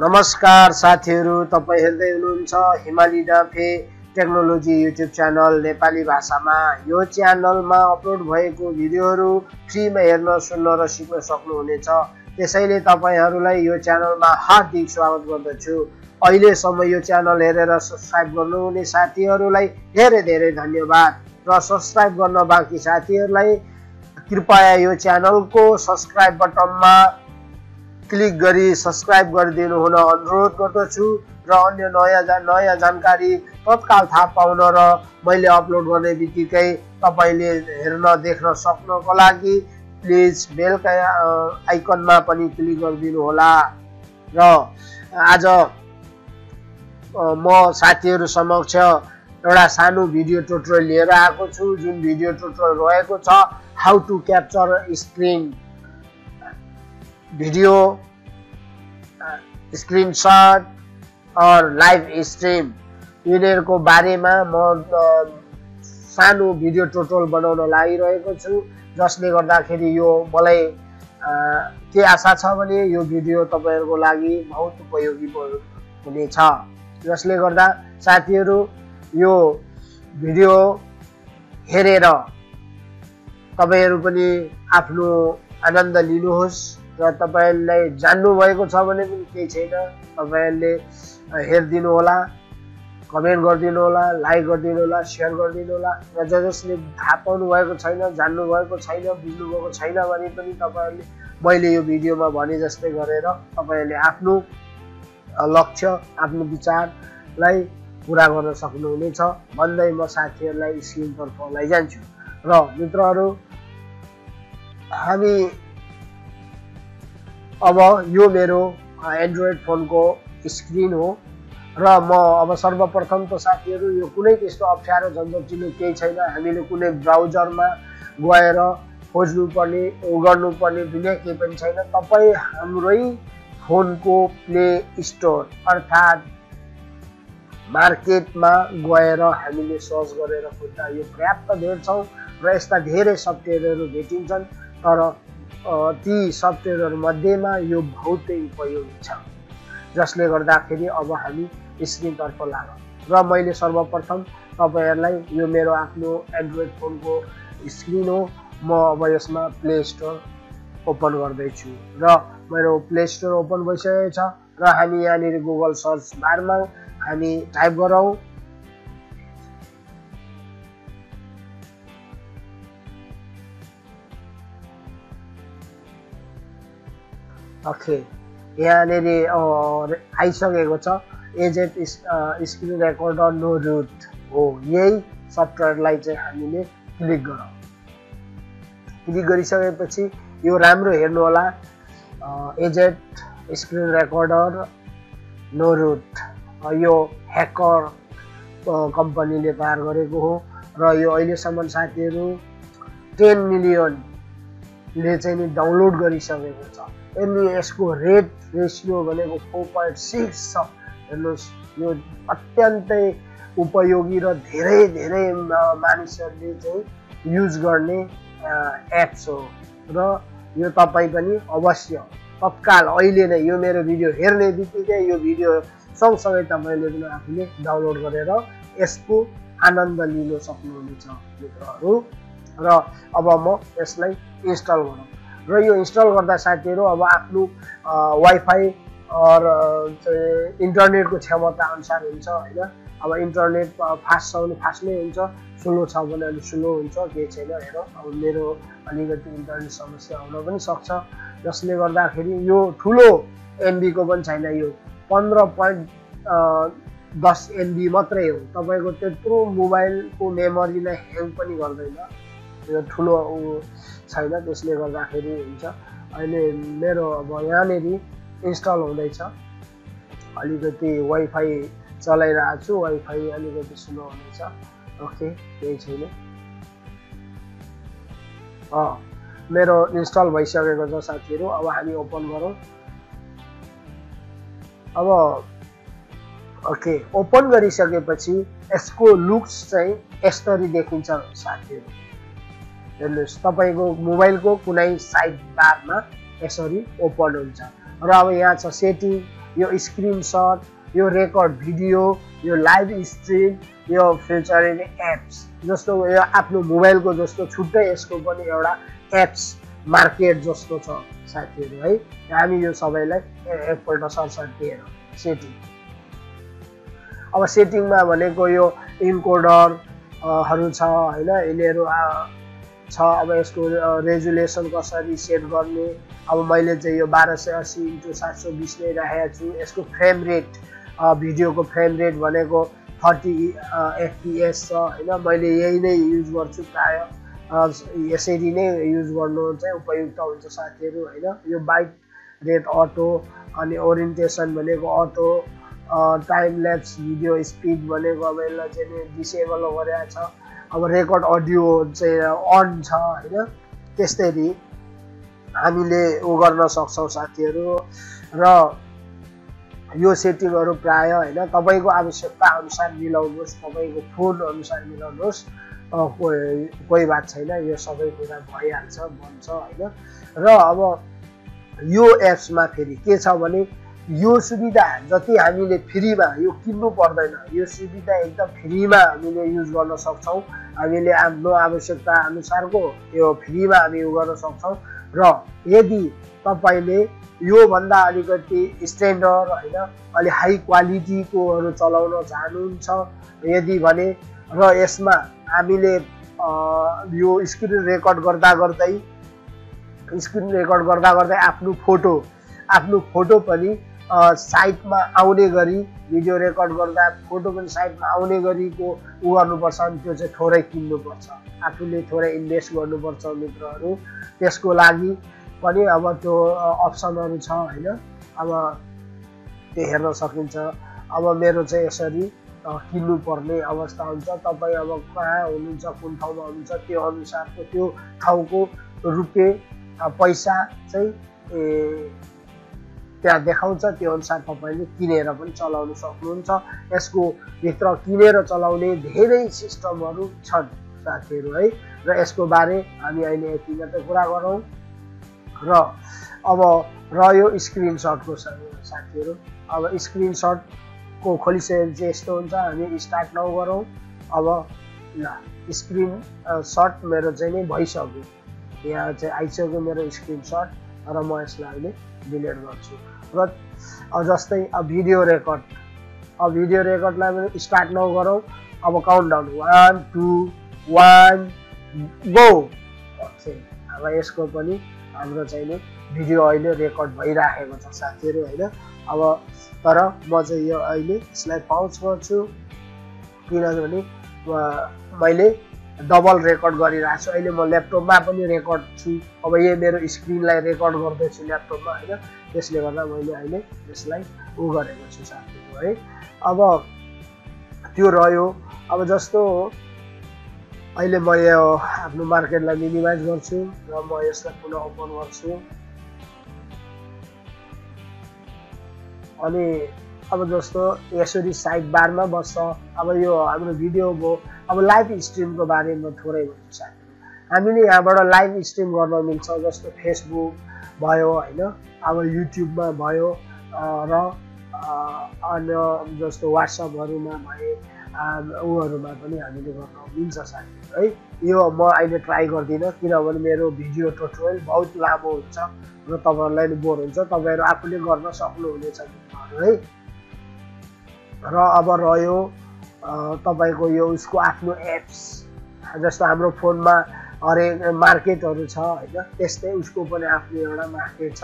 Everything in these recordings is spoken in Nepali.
नमस्कार साथीहरू तपाईँ हेर्दै हुनुहुन्छ Himali Daphe technology YouTube channel Nepali भाषामा। यो च्यानलमा अपलोड भएको भिडियोहरू फ्रीमा हेर्न सुन्न र सिक्न सक्नुहुनेछ। त्यसैले तपाईँहरूलाई यो च्यानलमा हार्दिक स्वागत गर्दछु। अहिलेसम्म यो च्यानल हेरेर सब्सक्राइब गर्नुहुने साथीहरूलाई धेरै धेरै धन्यवाद। र सब्सक्राइब गर्न बाँकी साथीहरूलाई कृपया यो च्यानलको सब्सक्राइब बटनमा क्लिक गरी सब्सक्राइब गरिदिनु हुन अनुरोध गर्दछु र अन्य नयाँ जा नयाँ जानकारी तत्काल थाहा पाउन र मैले अपलोड गर्ने बित्तिकै तपाईँले हेर्न देख्न सक्नको लागि प्लिज बेलका आइकनमा पनि क्लिक गरिदिनु होला र आज म साथीहरू समक्ष एउटा सानो भिडियो टोटल लिएर आएको छु। जुन भिडियो टोटल रहेको छ how to capture screen video screenshot or live stream यिनीहरूको बारेमा म सानो भिडियो टोटल बनाउन लागिरहेको छु जसले गर्दाखेरि यो मलाई के आशा छ भने यो भिडियो तपाईँहरूको लागि बहुत उपयोगी हुनेछ। जसले गर्दा साथीहरू यो भिडियो हेरेर तपाईँहरू पनि आफ्नो आनन्द लिनुहोस्। र तपाईँलाई जान्नुभएको छ भने पनि केही छैन। तपाईँहरूले हेरिदिनु होला कमेन्ट गरिदिनु होला लाइक गरिदिनु होला सेयर गरिदिनु होला र ज जसले थाहा पाउनु भएको छैन जान्नुभएको छैन बुझ्नुभएको छैन भने पनि तपाईँहरूले मैले यो भिडियोमा भने जस्तै गरेर तपाईँहरूले आफ्नो लक्ष्य आफ्नो विचारलाई पुरा गर्न सक्नुहुनेछ। भन्दै म साथीहरूलाई स्क्रिनतर्फ लैजान्छु। र मित्रहरू हामी अब यो मेरो एन्ड्रोइड फोनको स्क्रिन हो र म अब सर्वप्रथम त साथीहरू यो कुनै त्यस्तो अप्ठ्यारो झन्झटिलो केही छैन। हामीले कुनै ब्राउजरमा गएर खोज्नुपर्ने गर्नुपर्ने दुनियाँ केही पनि छैन। तपाईँ हाम्रै फोनको प्ले स्टोर अर्थात् मार्केटमा गएर हामीले सर्च गरेर खोज्दा यो पर्याप्त भेट्छौँ र यस्ता धेरै सफ्टवेयरहरू भेटिन्छन्। तर ती सफ्टवेयरहरू मध्येमा यो बहुतै उपयोगी छ जसले गर्दाखेरि अब हामी स्क्रिनतर्फ लागौँ। र मैले सर्वप्रथम तपाईँहरूलाई यो मेरो आफ्नो एन्ड्रोइड फोनको स्क्रिन हो म अब यसमा प्ले स्टोर ओपन गर्दैछु। र मेरो प्ले स्टोर ओपन भइसकेको छ र हामी यहाँनिर गुगल सर्च बारमा हामी टाइप गरौँ। ओके यहाँनिर आइसकेको छ AZ screen recorder no root हो यही सफ्टवेयरलाई चाहिँ हामीले क्लिक गरौँ क्लिक गरिसकेपछि यो राम्रो हेर्नु होला AZ screen recorder no root यो ह्याकर कम्पनीले तयार गरेको हो र यो अहिलेसम्म साथीहरू टेन मिलियनले चाहिँ नि डाउनलोड गरिसकेको छ अनि यसको रेट रेसियो भनेको फोर पोइन्ट सिक्स छ. हेर्नुहोस् यो अत्यन्तै उपयोगी र धेरै धेरै मानिसहरूले चाहिँ युज गर्ने एप्स हो। र यो तपाईँ पनि अवश्य तत्काल अहिले नै यो मेरो भिडियो हेर्ने बित्तिकै यो भिडियो सँगसँगै तपाईँले पनि आफूले डाउनलोड गरेर यसको आनन्द लिन सक्नुहुनेछ मित्रहरू। र अब म यसलाई इन्स्टल गरौँ। र यो इन्स्टल गर्दा साथीहरू अब आफ्नो वाइफाई इन्टरनेटको क्षमता अनुसार हुन्छ होइन? अब इन्टरनेट फास्ट छ भने फास्ट नै हुन्छ स्लो छ भने अलिक स्लो हुन्छ केही छैन हेर। अब मेरो अलिकति इन्टरनेट समस्या आउन पनि सक्छ। जसले गर्दाखेरि यो ठुलो एमबीको पनि छैन यो पन्ध्र पोइन्ट दस एमबी मात्रै हो। तपाईँको त्यत्रो मोबाइलको मेमोरीलाई ह्याङ पनि गर्दैन। यो ठुलो छैन त्यसले गर्दाखेरि हुन्छ। अहिले मेरो अब यहाँनिर इन्स्टल हुँदैछ। अलिकति वाइफाई चलाइरहेको छु वाइफाई अलिकति स्लो हुँदैछ। ओके केही छैन। मेरो इन्स्टल भइसकेको छ साथीहरू अब हामी ओपन गरौँ। अब ओके ओपन गरिसकेपछि यसको लुक्स चाहिँ यसरी देखिन्छ साथीहरू। हेर्नुहोस् तपाईँको मोबाइलको कुनै साइड बारमा यसरी ओपन हुन्छ। र अब यहाँ छ सेटिङ यो स्क्रिनसट यो रेकर्ड भिडियो यो लाइभ स्ट्रिम यो फ्युचर एप्स जस्तो यो आफ्नो मोबाइलको जस्तो छुट्टै यसको पनि एउटा एप्स मार्केट जस्तो छ साथीहरू है। हामी यो सबैलाई एकपल्ट सरसर्ती हेरौँ सेटिङ। अब सेटिङमा भनेको यो इन्कोडरहरू छ होइन यिनीहरू छ। अब यसको रेजुलेसन कसरी सेट गर्ने? अब मैले चाहिँ यो बाह्र सय अस्सी इन्टु सात सय बिस नै राखेको छु। यसको फ्रेम रेट भिडियोको फ्रेम रेट भनेको थर्टी एफपिएस छ होइन? मैले यही नै युज गर्छु प्राय। यसरी नै युज गर्नु चाहिँ उपयुक्त हुन्छ साथीहरू होइन? यो बाइक रेट अटो अनि ओरिएन्टेसन भनेको auto time lapse video speed भनेको अब यसलाई चाहिँ डिसेबल गरेको छ। अब रेकर्ड अडियो चाहिँ अन छ होइन? त्यस्तै हामीले उ गर्न सक्छौँ साथीहरू। र यो सेटिङहरू प्राय होइन तपाईँको आवश्यकता अनुसार मिलाउनुहोस् तपाईँको फोन अनुसार मिलाउनुहोस्। कोही कोही बात छैन यो सबै कुरा भइहाल्छ बन्छ होइन? र अब यो एप्समा फेरि के छ भने यो सुविधा जति हामीले फ्रीमा यो किन्नु पर्दैन। यो सुविधा एकदम फ्रीमा हामीले युज गर्न सक्छौँ। हामीले आफ्नो आवश्यकता अनुसारको यो फ्रीमा हामी उयो गर्न सक्छौँ। र यदि तपाईँले योभन्दा अलिकति स्ट्यान्डर्ड होइन अलिक हाई क्वालिटीकोहरू चलाउन चाहनुहुन्छ यदि भने र यसमा हामीले यो स्क्रिन रेकर्ड गर्दा गर्दै स्क्रिन रेकर्ड गर्दा गर्दै आफ्नो फोटो आफ्नो फोटो पनि साइटमा आउने गरी भिडियो रेकर्ड गर्दा फोटो पनि साइटमा आउने गरीको उ गर्नुपर्छ अनि त्यो चाहिँ थोरै किन्नुपर्छ। आफूले थोरै इन्भेस्ट गर्नुपर्छ मित्रहरू। त्यसको लागि पनि अब त्यो अप्सनहरू छ होइन? अब त्यो हेर्न सकिन्छ। अब मेरो चाहिँ यसरी किन्नुपर्ने अवस्था हुन्छ। तपाईँ अब कहाँ हुनुहुन्छ कुन ठाउँमा हुनुहुन्छ त्यो अनुसारको त्यो ठाउँको रुपियाँ पैसा चाहिँ त्यहाँ देखाउँछ त्यो अनुसार तपाईँले किनेर पनि चलाउन सक्नुहुन्छ। यसको भित्र किनेर चलाउने धेरै सिस्टमहरू छन् साथीहरू है। र यसको बारे हामी अहिले यति मात्रै कुरा गरौँ। र अब रह्यो स्क्रिनसटको साथीहरू अब स्क्रिनसटको खोलिसकेपछि चाहिँ यस्तो हुन्छ हामी स्टार्ट नौ गरौँ। अब ल स्क्रिन सट मेरो चाहिँ नै भइसक्यो। यहाँ चाहिँ आइसक्यो मेरो स्क्रिनसट र म यसलाई अहिले डिलिट गर्छु। र जस्तै अब भिडियो रेकर्ड। अब भिडियो रेकर्डलाई पनि स्टार्ट नगरौँ अब count down one two one go अब यसको पनि हाम्रो चाहिँ भिडियो अहिले रेकर्ड भइराखेको छ साथीहरू होइन? अब तर म चाहिँ यो अहिले यसलाई पाउच गर्छु। किनभने मैले डबल रेकर्ड गरिरहेको छु। अहिले म ल्यापटपमा पनि रेकर्ड छु। अब यही मेरो स्क्रिनलाई रेकर्ड गर्दैछु ल्यापटपमा होइन? त्यसले गर्दा मैले अहिले यसलाई उ गरेको छु साथीहरू है? अब त्यो रह्यो। अब जस्तो अहिले म यो आफ्नो मार्केटलाई मिनिमाइज गर्छु र म यसलाई पुनः ओपन गर्छु। अनि अब जस्तो यसरी साइड बारमा बस्छ। अब यो हाम्रो भिडियो भयो। अब लाइभ स्ट्रिमको बारेमा थोरै भन्छु साथीहरू हामीले यहाँबाट लाइभ स्ट्रिम गर्न मिल्छ जस्तो फेसबुक भयो होइन? अब युट्युबमा भयो र अन्य जस्तो वाट्सएपहरूमा भए उहरूमा पनि हामीले गर्न मिल्छ साथीहरू है? यो म अहिले ट्राई गर्दिनँ किनभने मेरो भिडियो टोटोयल बहुत लामो हुन्छ र तपाईँहरूलाई बोर हुन्छ। तपाईँहरू आफूले गर्न सक्नुहुनेछ है? र अब रह्यो तपाईँको यो उसको आफ्नो एप्स जस्तो हाम्रो फोनमा हरेक मार्केटहरू छ होइन? त्यस्तै उसको पनि आफ्नो एउटा मार्केट छ।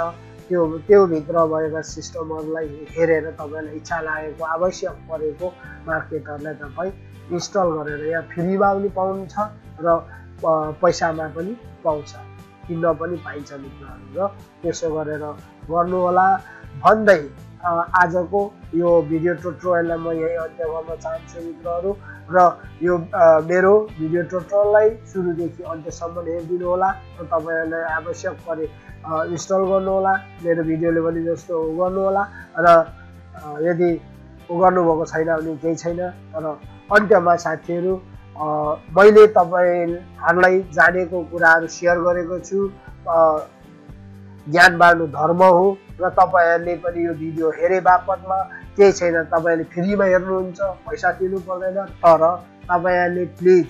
त्यो त्योभित्र भएका सिस्टमहरूलाई हेरेर तपाईँलाई इच्छा लागेको आवश्यक परेको मार्केटहरूलाई तपाईँ इन्स्टल गरेर यहाँ फ्रीमा पनि पाउनुहुन्छ र पैसामा पनि पाउँछ। किन्न पनि पाइन्छ मित्रहरू र त्यसो गरेर गर्नुहोला। भन्दै आजको यो भिडियो टोट्रोलाई म यही अन्त्य गर्न चाहन्छु मित्रहरू र यो मेरो भिडियो टोट्रोललाई सुरुदेखि अन्त्यसम्म हेरिदिनु होला र तपाईँहरूलाई आवश्यक परे इन्स्टल गर्नुहोला मेरो भिडियोले पनि जस्तो गर्नुहोला र यदि गर्नुभएको छैन भने केही छैन तर अन्त्यमा साथीहरू मैले तपाईँहरूलाई जानेको कुराहरू सेयर गरेको छु ज्ञान बाँड्नु धर्म हो र तपाईँहरूले पनि यो भिडियो हेरे बापतमा। केही छैन तपाईँहरूले फ्रीमा हेर्नुहुन्छ पैसा तिर्नु पर्दैन तर तपाईँहरूले प्लिज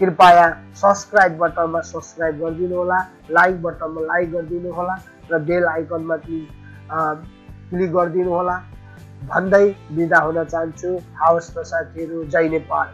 कृपया सब्सक्राइब बटनमा सब्सक्राइब गरिदिनु होला लाइक बटनमा लाइक गरिदिनु होला र बेल आइकनमा क्लिक गरिदिनु होला भन्दै बिदा हुन चाहन्छु। त साथीहरू जय नेपाल।